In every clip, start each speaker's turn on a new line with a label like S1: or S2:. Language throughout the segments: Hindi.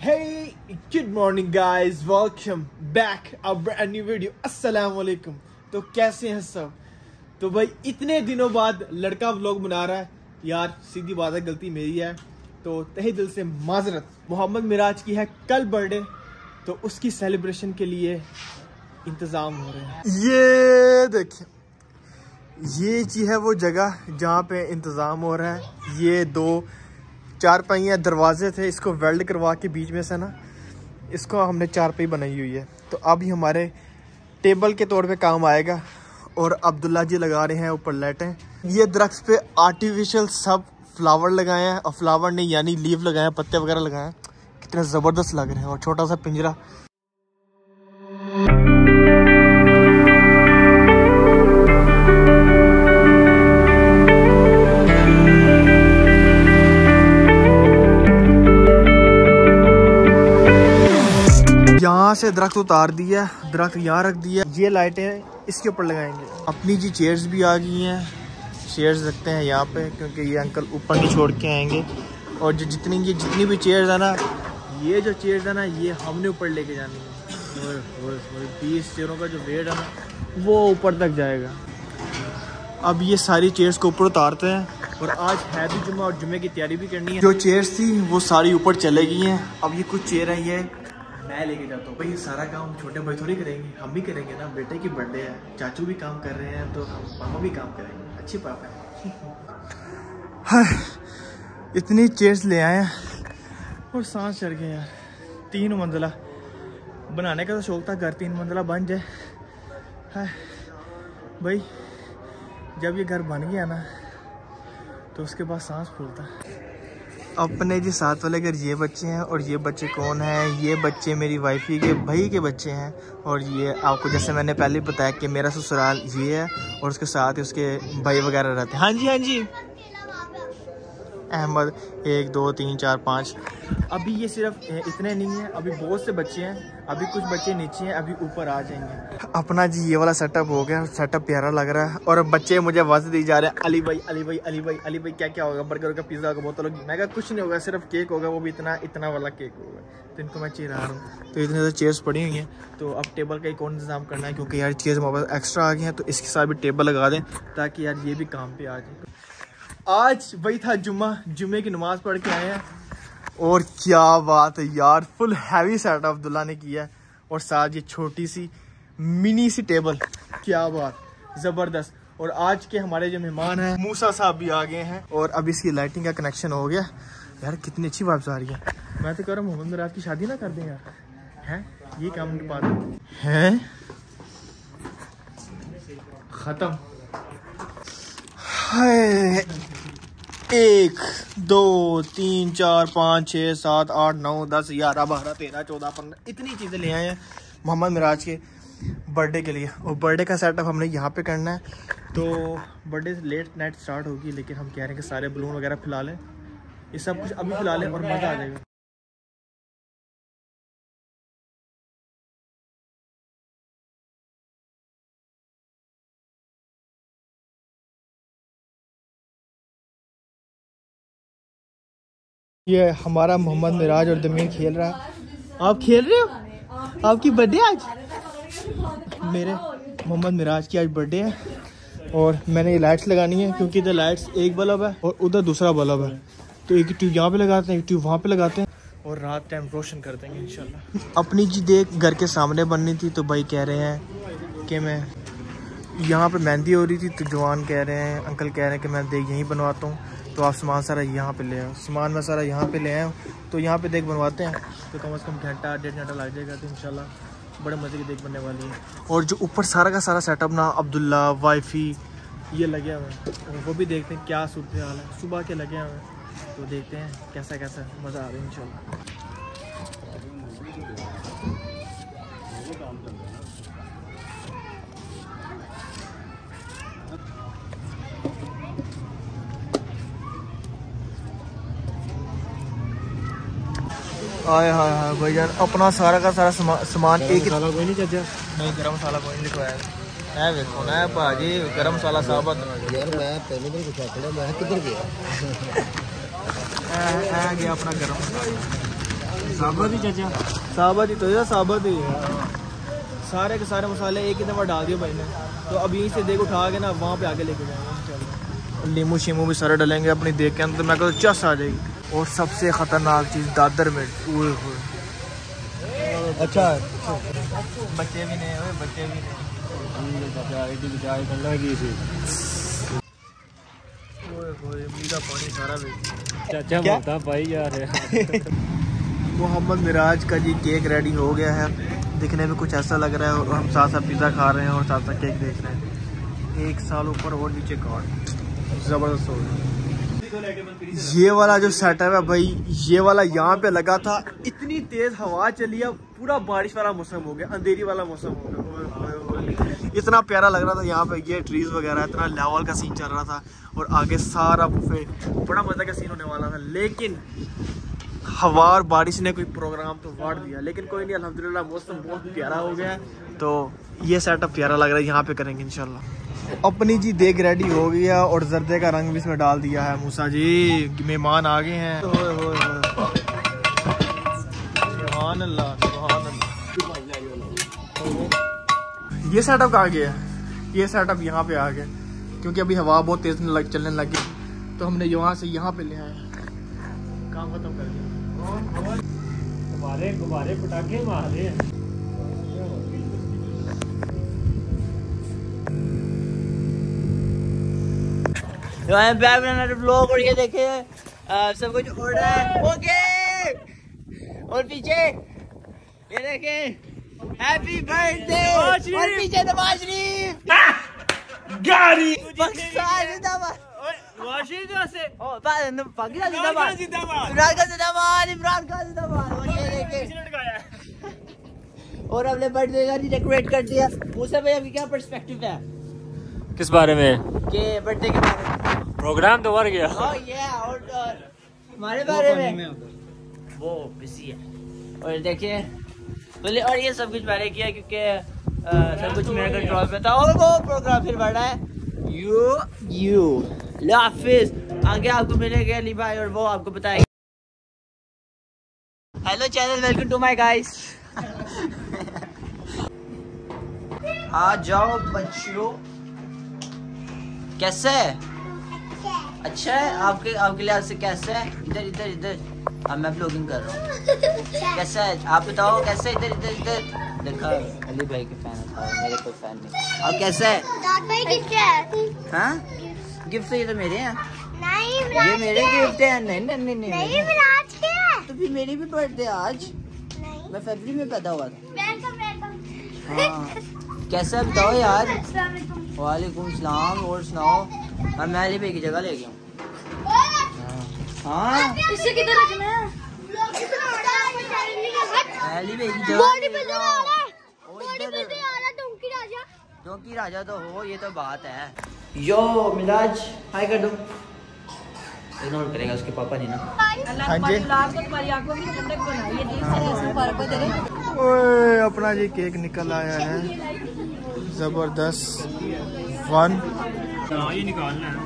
S1: Hey, good morning guys. Welcome back a brand new video. अस्सलाम तो कैसे हैं सब? तो भाई इतने दिनों बाद लड़का व्लॉग बना रहा है। यार सीधी बात है गलती मेरी है। तो तहे दिल से माजरत। मोहम्मद मिराज की है कल बर्थडे तो उसकी सेलिब्रेशन के लिए इंतज़ाम हो रहे हैं। ये देखिए ये जी है वो जगह जहाँ पे इंतज़ाम हो रहा है। ये दो चार पहिया दरवाजे थे, इसको वेल्ड करवा के बीच में से ना, इसको हमने चार पही बनाई हुई है। तो अब ही हमारे टेबल के तौर पे काम आएगा और अब्दुल्ला जी लगा रहे हैं ऊपर लाइटें। ये दरख्त पे आर्टिफिशियल सब फ्लावर लगाए हैं, और फ्लावर नहीं, यानी लीव लगाए हैं, पत्ते वगैरह लगाए हैं। कितने ज़बरदस्त लग रहे हैं, और छोटा सा पिंजरा। से दरख्त उतार दिया दरख्त यहाँ रख दिया ये लाइटें इसके ऊपर लगाएँगे। अपनी जी चेयर्स भी आ गई हैं। चेयर्स रखते हैं यहाँ पे, क्योंकि ये अंकल ऊपर नहीं छोड़ के आएँगे। और जो जितनी ये जितनी भी चेयर्स है ना, ये जो चेयर्स है ना, ये हमने ऊपर लेके जानी है। बीस चेयरों का जो वेट है ना, वो ऊपर तक जाएगा। अब ये सारी चेयर्स को ऊपर उतारते हैं। और आज है भी जुम्मा और जुम्मे की तैयारी भी करनी है। जो चेयर्स थी, वो सारी ऊपर चले गई हैं। अब ये कुछ चेयर है, ये मैं लेके जाता हूँ। भाई ये सारा काम छोटे भाई थोड़ी करेंगे। हम भी करेंगे ना। बेटे की बर्थडे है। चाचू भी काम कर रहे हैं तो हम मामा भी काम करेंगे। अच्छी बात है। हाँ, इतनी चेयर्स ले आए हैं। और सांस चढ़ गए यार। तीन मंजिला। बनाने का तो शौक था घर तीन मंजिला बन जाए। हाँ, भाई जब ये घर बन गया ना तो उसके बाद सांस फूलता। अपने जी साथ वाले घर ये बच्चे हैं और ये बच्चे कौन हैं? ये बच्चे मेरी वाइफी के, भाई के बच्चे हैं। और ये आपको जैसे मैंने पहले बताया कि मेरा ससुराल ये है और उसके साथ ही उसके भाई वगैरह रहते हैं। हाँ जी हाँ जी। अहमद, एक, दो, तीन, चार, पाँच। अभी ये सिर्फ़ इतने नहीं है, अभी बहुत से बच्चे हैं, अभी कुछ बच्चे नीचे हैं, अभी ऊपर आ जाएँगे। अपना जी, ये वाला सेटअप हो गया सेटअप प्यारा लग रहा है, और बच्चे मुझे वज दी जा रहे हैं, अली भाई अली भाई अली भाई अली भाई क्या क्या होगा बर्गर का पिज़्ज़ा का बोतल होगी मैं कुछ नहीं होगा, सिर्फ़ केक होगा, वो भी इतना इतना वाला केक होगा। तो इनको मैं चिरा रहा हूँ। तो इतने ज़्यादा चेयर्स पड़ी हुई हैं तो अब टेबल का एक और इंतज़ाम करना है, क्योंकि यार चेयर्स हमारे पास एक्स्ट्रा आ गई हैं तो इसके साथ भी टेबल लगा दें, ताकि यार ये भी काम पे आ जाए। आज वही था जुम्मा, जुम्मे की नमाज़ पढ़ के आए हैं। और क्या बात है यार फुल हैवी सेट अब्दुल्ला ने किया है। और साथ ये छोटी सी मिनी सी टेबल क्या बात, ज़बरदस्त। और आज के हमारे जो मेहमान हैं, मूसा साहब भी आ गए हैं। और अब इसकी लाइटिंग का कनेक्शन हो गया। यार, कितनी अच्छी वापस आ रही है। मैं तो कह रहा हूँ, मोहम्मद की शादी ना कर दें यार। हैं? ये काम निपा हैं? ख़त्म। एक, दो, तीन, चार, पाँच छः सात, आठ, नौ, दस, ग्यारह, बारह, तेरह, चौदह, पंद्रह, इतनी चीज़ें ले आए हैं मोहम्मद मिराज के बर्थडे के लिए। और बर्थडे का सेटअप हमने यहाँ पे करना है। तो बर्थडे लेट नाइट स्टार्ट होगी, लेकिन हम कह रहे हैं कि सारे बलून वगैरह फिला लें। ये सब कुछ अभी फिला लें और मज़ा आ जाएगा। ये हमारा मोहम्मद मिराज और दमीर खेल रहा है। आप खेल रहे हो? आपकी बर्थडे आज? मेरे मोहम्मद मिराज की आज बर्थडे है। और मैंने ये लाइट्स लगानी है क्योंकि इधर लाइट्स एक बल्ब है और उधर दूसरा बल्ब है। तो एक ट्यूब यहाँ पे लगाते हैं, एक ट्यूब वहाँ पे लगाते हैं और रात टाइम रोशन कर देंगे इंशाल्लाह। अपनी जी देख घर के सामने बननी थी तो भाई कह रहे हैं कि मैं यहाँ पे मेहंदी हो रही थी तो जवान कह रहे हैं, अंकल कह रहे हैं कि मैं देख यहीं बनवाता हूँ। तो आप सामान सारा यहाँ पे ले आओ। सामान मैं सारा यहाँ पे ले आए तो यहाँ पे देख बनवाते हैं। तो कम अज़ कम घंटा, डेढ़ घंटा लग जाएगा तो इन बड़े मज़े की देख बनने वाली है। और जो ऊपर सारा का सारा सेटअप ना, अब्दुल्ला वाईफी ये लगे हुए हैं। और वो भी देखते हैं क्या सूरत हाल है। सुबह के लगे हुए हैं। तो देखते हैं कैसा कैसा मज़ा आ रहा है इन आए हाय हाय भाई जान अपना सारा का सारा समान एक मसाला कोई नहीं चाचा नहीं गरम मसाला कोई नहीं लिखवाया। है देखो ना भाजी गरम मसाला साबत यार मैं पहले दिन कुछ आखड़ा मैं किधर गया है गया अपना गरम
S2: साबत ही चाचा
S1: साबत ही तो है साबत ही सारे के सारे मसाले एक ही दफ़ा डाल दिए भाई ने तो अब यहीं से देख उठा के ना वहाँ पे आगे लेके जाएँगे नींबू शीमू भी सारे डलेंगे अपनी देख के अंदर मैं कहता चस आ जाएगी और सबसे ख़तरनाक चीज़ दादर में ओए होए। अच्छा। बच्चे भी नहीं हुए बच्चे भी नहीं मोहम्मद मिराज का जी केक रेडी हो गया है। दिखने में कुछ ऐसा लग रहा है और हम साथ साथ पिज़्ज़ा खा रहे हैं और साथ साथ केक देख रहे हैं। एक साल ऊपर और नीचे काट ज़बरदस्त हो गया। ये वाला जो सेटअप है भाई, ये वाला यहाँ पे लगा था। इतनी तेज हवा चली है, पूरा बारिश वाला मौसम हो गया, अंधेरी वाला मौसम हो गया। इतना प्यारा लग रहा था यहाँ पे, ये ट्रीज वगैरह, इतना लेवल का सीन चल रहा था और आगे सारा बुफे बड़ा मज़ा का सीन होने वाला था, लेकिन हवा और बारिश ने कोई प्रोग्राम तो वाट दिया। लेकिन कोई नहीं अलहमदिल्ला मौसम बहुत प्यारा हो गया तो ये सेटअप प्यारा लग रहा है, यहाँ पे करेंगे, इंशाल्लाह। अपनी जी देख रेडी हो गया और जर्दे का रंग भी इसमें डाल दिया है मूसा जी। मेहमान आ गए हैं। ये सेटअप कहाँ गया ये सेटअप यहाँ पे आ गया क्योंकि अभी हवा बहुत तेज लग, चलने लगी। तो हमने यहाँ से यहाँ पे ले आए काम खत्म कर दिया।
S2: गुब्बारे गुब्बारे पटाखे मारे
S3: ब्लॉग और ये देखे सब कुछ उड़ रहा है। ओके और पीछे ये देखे हैप्पी बर्थडे और पीछे नवाज़ शरीफ गाड़ी! पाकिस्तान जिंदाबाद। इमरान खान और ये देखे। और हमने बर्थडे का डेकोरेट कर दिया। मूसा भाई अभी क्या पर्सपेक्टिव है?
S2: किस बारे में?
S3: कि बर्थडे के बारे में।
S2: प्रोग्राम तो मर गया।
S3: Oh yeah, और और हमारे बारे में। वो बिज़ी है। और देखिए बोले और ये सब कुछ मैंने किया क्योंकि सब कुछ मेरे कंट्रोल में था। और वो प्रोग्राम फिर बढ़ा है। यू यू हाफिज आगे आपको मिलेंगे अली भाई और वो आपको बताएँगे। Hello channel welcome to my guys आ जाओ बच्चों कैसे? है अच्छा है? आपके आपके लिहाज से कैसा है? इधर इधर इधर। अब मैं ब्लॉगिंग कर रहा हूँ। कैसा है? आप बताओ कैसा इधर इधर इधर। देखा अली भाई के फ़ैन था मेरे कोई फ़ैन नहीं। और कैसा है?
S4: हाँ?
S3: गिफ्ट तो ये तो मेरे हैं।
S4: नहीं
S3: ये मेरे गिफ्ट है। नहीं नहीं नहीं नहीं
S4: नहीं के
S3: तो फिर मेरी भी बर्थडे आज।
S4: नहीं।
S3: मैं फरवरी में पैदा हुआ था। हाँ। कैसा बताओ यार।
S4: वालेकुम
S3: वालेकुम सलाम और सुनाओ। हाँ मैं अली भाई की जगह ले गया हाँ।
S4: इससे किधर रखना है?
S3: मैं अली भाई की जगह
S4: बॉडी
S3: ले
S4: बिल्डर आ रहा
S3: हूँ।
S4: है बॉडी
S3: इधर।
S4: बिल्डर रहा है डोंकी राजा।
S3: तो हो ये तो बात है। यो मिराज हाय कर दो इग्नोर करेगा उसके पापा नहीं ना।
S1: हाँ जी।
S5: तुम्हारी आँखों की ठंडक बनाई है जी सही से मुबारक दे रहे
S1: ओए अपना जी केक निकल आया है। ज़बरदस्त। वन।
S2: ये निकालना है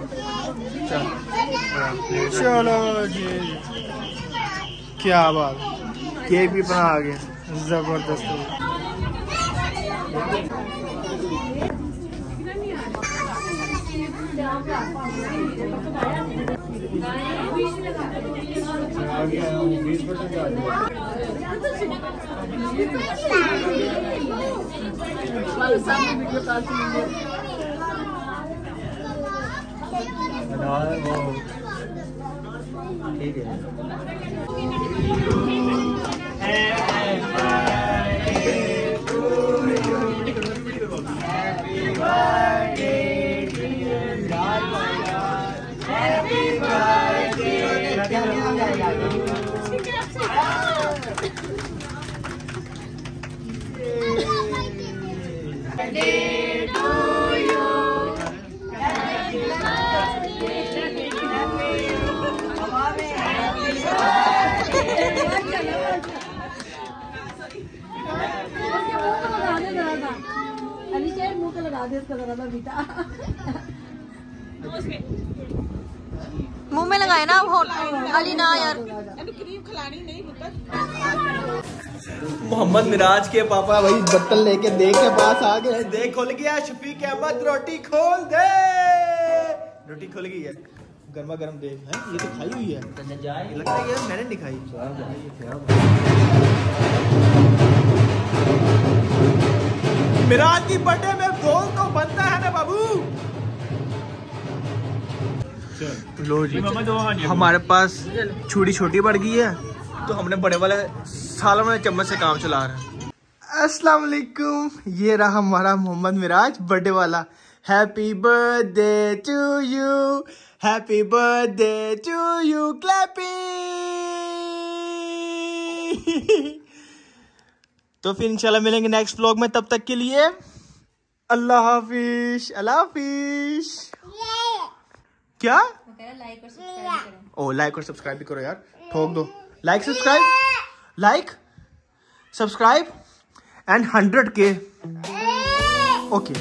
S1: चलो जी क्या बात केक भी बना आ गया ज़बरदस्त हो गया।
S3: ठीक है
S5: अलीशेर दे इसका जरा सा बेटा
S6: मुँह में लगाए ना अली ना यार।
S1: मोहम्मद मिराज के पापा वही बर्तन लेके देख के पास आ गए। देख खुल गया शफीक अहमद रोटी खोल दे। रोटी खुल गई है। गर्मा गर्म देख है? ये तो खाई हुई है। लगता है ये मैंने नहीं खाई। मिराज की बर्थडे में गोल तो बनता है ना बाबू? लो जी। हमारे पास छुरी छोटी पड़ गई है तो हमने बड़े वाले सालों में चम्मच से काम चला रहे हैं। अस्सलाम वालेकुम। ये रहा हमारा मोहम्मद मिराज बर्थडे वाला। Happy birthday to you happy birthday to you clapping तो फिर इंशाल्लाह मिलेंगे नेक्स्ट व्लॉग में। तब तक के लिए अल्लाह हाफिज अल्लाह हाफिज। क्या?
S5: लाइक और
S1: ओ लाइक और सब्सक्राइब भी करो यार। ठोक दो। Like subscribe like subscribe and hundred के ओके